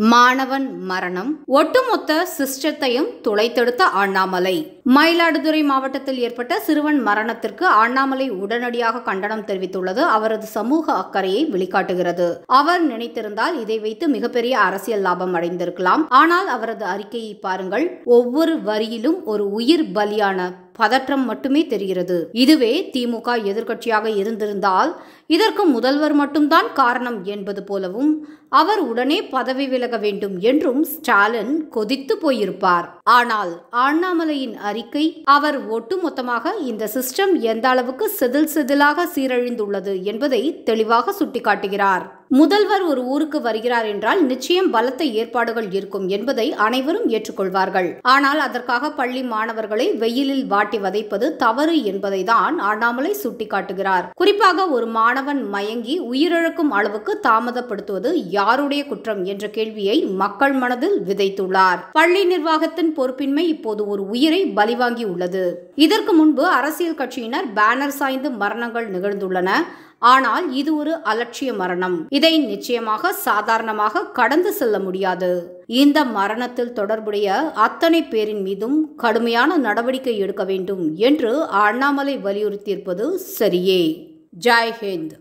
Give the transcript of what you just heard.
மாணவன் மரணம். ஒட்டுமொத்த சிஸ்டத்தையும் துளைத்தெடுத்த அண்ணாமலை. மயிலாடுதுறை மாவட்டத்தில் ஏற்பட்ட சிறுவன் மரணத்திற்கு அண்ணாமலை உடனடியாக கண்டனம் தெரிவித்துள்ளது. அவரது சமூக அக்கறையை வெளிக்காட்டுகிறது. அவர் நினைத்திருந்தால் இதை வைத்து மிகப்பெரிய அரசியல் லாபம் அடைந்திருக்கலாம். ஆனால் அவரது அறிக்கையை பாருங்கள். ஒவ்வொரு வரியிலும் ஒரு உயிர் பலியான பதற்றம் மட்டுமே தெரிகிறது. இதுவே திமுக எதிர்க்கட்சியாக இருந்திருந்தால் இதற்கு முதல்வர் மட்டும்தான் காரணம் என்பது போலவும் அவர் உடனே பதவி விலக வேண்டும் என்றும் ஸ்டாலின் கொதித்து போயிருப்பார். ஆனால் அண்ணாமலையின் அறிக்கை. அவர் ஒட்டுமொத்தமாக இந்த சிஸ்டம் எந்த அளவுக்கு செதில் செதிலாக சீரழிந்துள்ளது என்பதை தெளிவாக சுட்டிக்காட்டுகிறார். முதல்வர் ஒரு ஊருக்கு வருகிறார் என்றால் நிச்சயம் பலத்த ஏற்பாடுகள் இருக்கும் என்பதை அனைவரும் ஏற்றுக்கொள்வார்கள். ஆனால் அதற்காக பள்ளி மாணவர்களை வெயிலில் வாட்டி வதைப்பது தவறு என்பதை தான் அண்ணாமலை சுட்டிக்காட்டுகிறார். குறிப்பாக ஒரு மாணவன் மயங்கி உயிரிழக்கும் அளவுக்கு தாமதப்படுத்துவது யாருடைய குற்றம் என்ற கேள்வியை மக்கள் மனதில் விதைத்துள்ளார். பள்ளி நிர்வாகத்தின் பொறுப்பின்மை இப்போது ஒரு உயிரை பலிவாங்கி உள்ளது. இதற்கு முன்பு அரசியல் கட்சியினர் பேனர் சாய்ந்து மரணங்கள் நிகழ்ந்துள்ளன. ஆனால் இது ஒரு அலட்சிய மரணம். இதை நிச்சயமாக சாதாரணமாக கடந்து செல்ல முடியாது. இந்த மரணத்தில் தொடர்புடைய அத்தனை பேரின் மீதும் கடுமையான நடவடிக்கை எடுக்க வேண்டும் என்று அண்ணாமலை வலியுறுத்தியிருப்பது சரியே. ஜெய் ஹிந்த்.